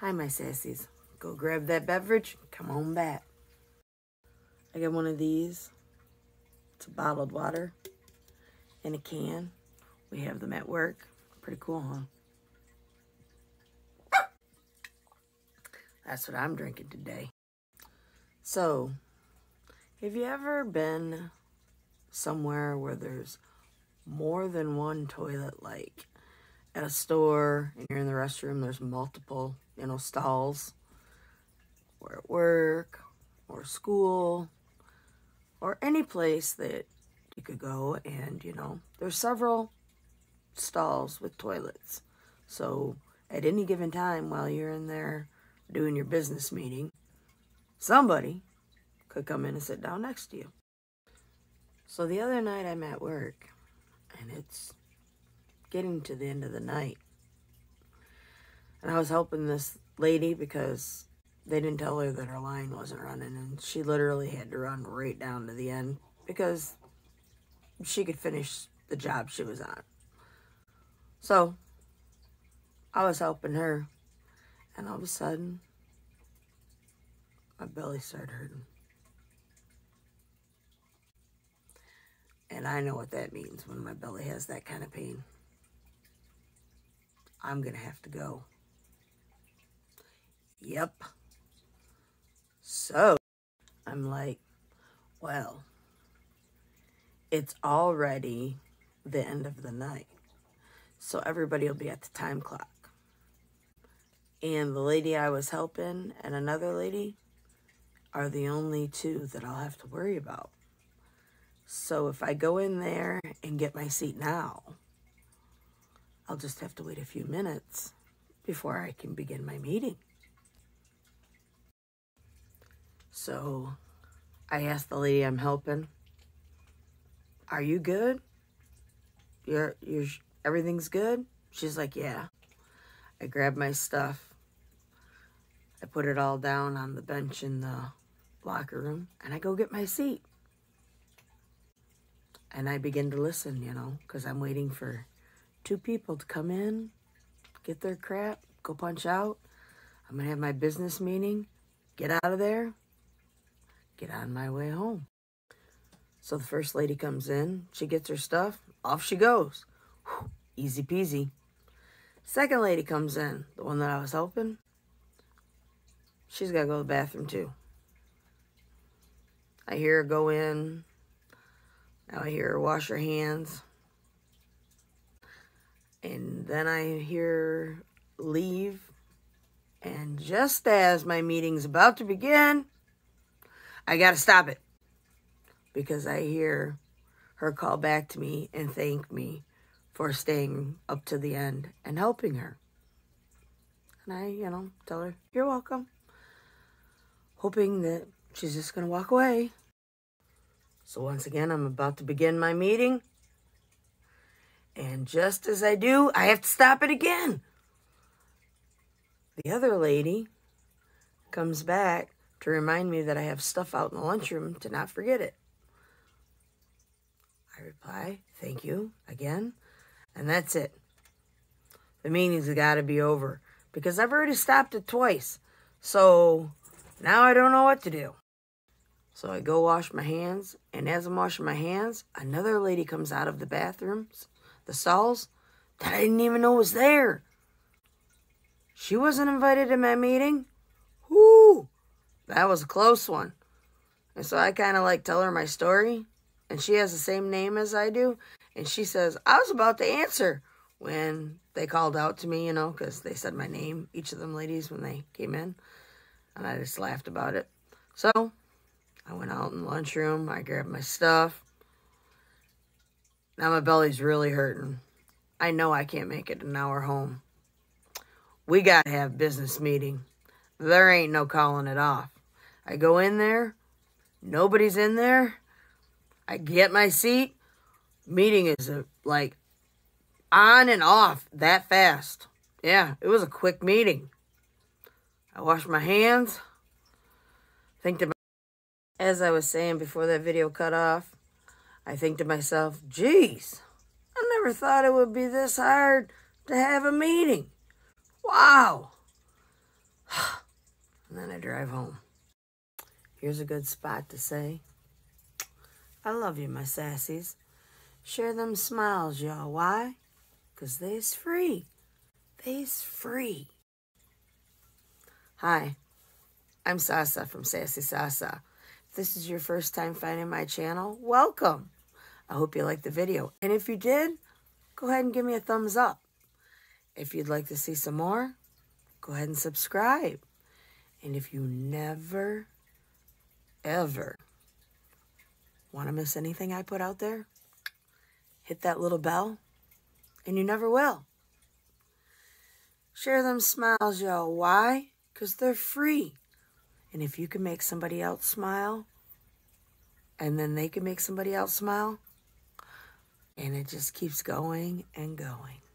Hi, my sassies. Go grab that beverage. Come on back. I got one of these. It's a bottled water in a can. We have them at work. Pretty cool, huh? That's what I'm drinking today. So, have you ever been somewhere where there's more than one toilet, like at a store and you're in the restroom, there's multiple, you know, stalls, or at work, or school, or any place that you could go and, you know, there's several stalls with toilets. So at any given time while you're in there doing your business meeting, somebody could come in and sit down next to you. So the other night I'm at work and it's getting to the end of the night. And I was helping this lady because they didn't tell her that her line wasn't running and she literally had to run right down to the end because she could finish the job she was on. So I was helping her and all of a sudden my belly started hurting. And I know what that means when my belly has that kind of pain. I'm going to have to go. Yep. So I'm like, well, it's already the end of the night. So everybody will be at the time clock. And the lady I was helping and another lady are the only two that I'll have to worry about. So if I go in there and get my seat now, I'll just have to wait a few minutes before I can begin my meeting. So I asked the lady I'm helping, "Are you good? You're you're everything's good?" She's like, "Yeah." I grab my stuff. I put it all down on the bench in the locker room and I go get my seat and I begin to listen, you know, because I'm waiting for two people to come in, get their crap, go punch out. I'm going to have my business meeting, get out of there, get on my way home. So the first lady comes in, she gets her stuff, off she goes. Whew, easy peasy. Second lady comes in, the one that I was helping, she's got to go to the bathroom too. I hear her go in, now I hear her wash her hands. And then I hear leave. And just as my meeting's about to begin, I got to stop it. Because I hear her call back to me and thank me for staying up to the end and helping her. And I, you know, tell her, you're welcome. Hoping that she's just going to walk away. So once again, I'm about to begin my meeting. And just as I do, I have to stop it again. The other lady comes back to remind me that I have stuff out in the lunchroom to not forget it. I reply, thank you, again, and that's it. The meeting's got to be over because I've already stopped it twice. So now I don't know what to do. So I go wash my hands, and as I'm washing my hands, another lady comes out of the bathrooms, the stalls, that I didn't even know was there. She wasn't invited to my meeting. Whoo! That was a close one. And so I kind of like tell her my story, and she has the same name as I do, and she says, I was about to answer when they called out to me, you know, because they said my name, each of them ladies, when they came in. And I just laughed about it. So I went out in the lunchroom. I grabbed my stuff. Now my belly's really hurting. I know I can't make it an hour home. We got to have business meeting. There ain't no calling it off. I go in there. Nobody's in there. I get my seat. Meeting is a, like on and off that fast. Yeah, it was a quick meeting. I wash my hands. Think to as I was saying before that video cut off, I think to myself, geez, I never thought it would be this hard to have a meeting. Wow. and then I drive home. Here's a good spot to say, I love you, my sassies. Share them smiles, y'all. Why? Because they's free. They's free. Hi, I'm Sasa from Sassy Sasa. If this is your first time finding my channel, welcome. I hope you liked the video. And if you did, go ahead and give me a thumbs up. If you'd like to see some more, go ahead and subscribe. And if you never, ever want to miss anything I put out there, hit that little bell, and you never will. Share them smiles, y'all. Why? Because they're free. And if you can make somebody else smile, and then they can make somebody else smile, and it just keeps going and going.